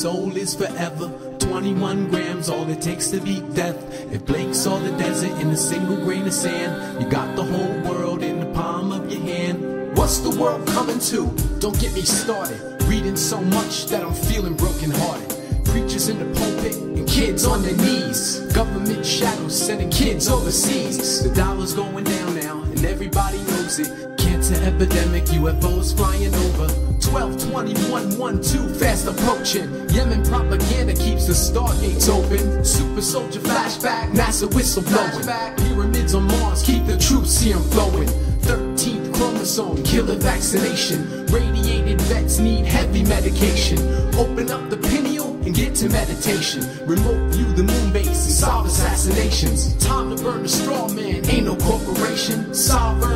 soul is forever. 21 grams, all it takes to beat death. If Blake saw the desert in a single grain of sand, you got the whole world in the palm of your hand. What's the world coming to? Don't get me started. Reading so much that I'm feeling brokenhearted. Preachers in the pulpit and kids on their knees. Government shadows sending kids overseas. The dollar's going down now and everybody knows it. Cancer epidemic, UFOs flying over. 12, 21, 1, 2, fast approaching. Yemen propaganda keeps the stargates open. Super soldier flashback, NASA whistle blowing. Pyramids on Mars keep the truth serum flowing. 13th chromosome, killer vaccination. Radiated vets need heavy medication. Open up the pineal and get to meditation. Remote view the moon base and solve assassinations. Time to burn the straw man, ain't no corporation. Sovereign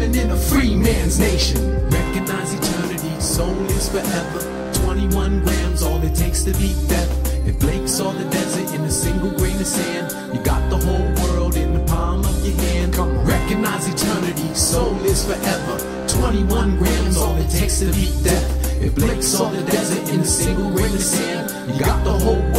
human in a free man's nation. Recognize eternity, soul is forever. 21 grams, all it takes to beat death. If Blake saw the desert in a single grain of sand, you got the whole world in the palm of your hand. Come on, recognize eternity, soul is forever. 21 grams, all it takes to beat death. If Blake saw the desert in a single grain of sand, you got the whole